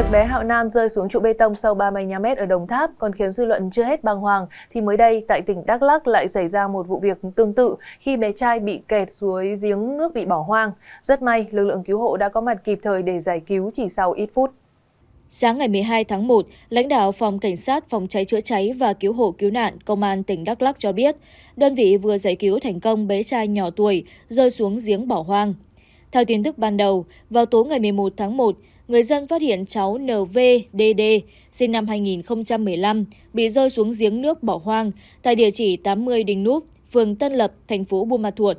Việc bé Hạo Nam rơi xuống trụ bê tông sâu 35 mét ở Đồng Tháp còn khiến dư luận chưa hết bàng hoàng thì mới đây tại tỉnh Đắk Lắk lại xảy ra một vụ việc tương tự khi bé trai bị kẹt suối giếng nước bị bỏ hoang. Rất may lực lượng cứu hộ đã có mặt kịp thời để giải cứu chỉ sau ít phút. Sáng ngày 12 tháng 1, lãnh đạo Phòng Cảnh sát Phòng cháy chữa cháy và Cứu hộ Cứu nạn Công an tỉnh Đắk Lắk cho biết, đơn vị vừa giải cứu thành công bé trai nhỏ tuổi rơi xuống giếng bỏ hoang. Theo tin tức ban đầu, vào tối ngày 11 tháng 1, người dân phát hiện cháu NVDD sinh năm 2015 bị rơi xuống giếng nước bỏ hoang tại địa chỉ 80 Đình Núp, phường Tân Lập, thành phố Buôn Ma Thuột.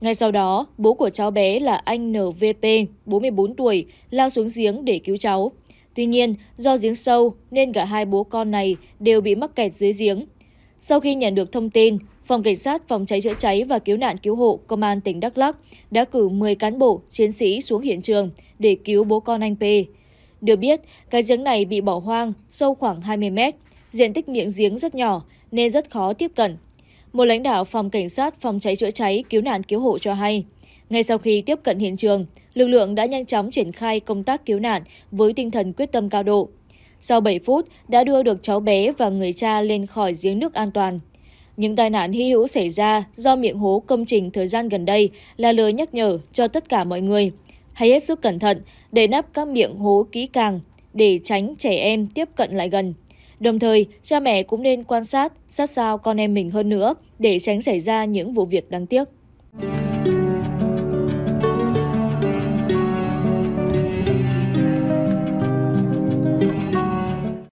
Ngay sau đó, bố của cháu bé là anh NVP, 44 tuổi, lao xuống giếng để cứu cháu. Tuy nhiên, do giếng sâu nên cả hai bố con này đều bị mắc kẹt dưới giếng. Sau khi nhận được thông tin, Phòng Cảnh sát Phòng cháy chữa cháy và Cứu nạn Cứu hộ Công an tỉnh Đắk Lắc đã cử 10 cán bộ, chiến sĩ xuống hiện trường để cứu bố con anh P. Được biết, cái giếng này bị bỏ hoang, sâu khoảng 20 mét, diện tích miệng giếng rất nhỏ nên rất khó tiếp cận. Một lãnh đạo Phòng Cảnh sát Phòng cháy chữa cháy Cứu nạn Cứu hộ cho hay, ngay sau khi tiếp cận hiện trường, lực lượng đã nhanh chóng triển khai công tác cứu nạn với tinh thần quyết tâm cao độ. Sau 7 phút, đã đưa được cháu bé và người cha lên khỏi giếng nước an toàn. Những tai nạn hy hữu xảy ra do miệng hố công trình thời gian gần đây là lời nhắc nhở cho tất cả mọi người. Hãy hết sức cẩn thận để nắp các miệng hố kỹ càng để tránh trẻ em tiếp cận lại gần. Đồng thời, cha mẹ cũng nên quan sát sát sao con em mình hơn nữa để tránh xảy ra những vụ việc đáng tiếc.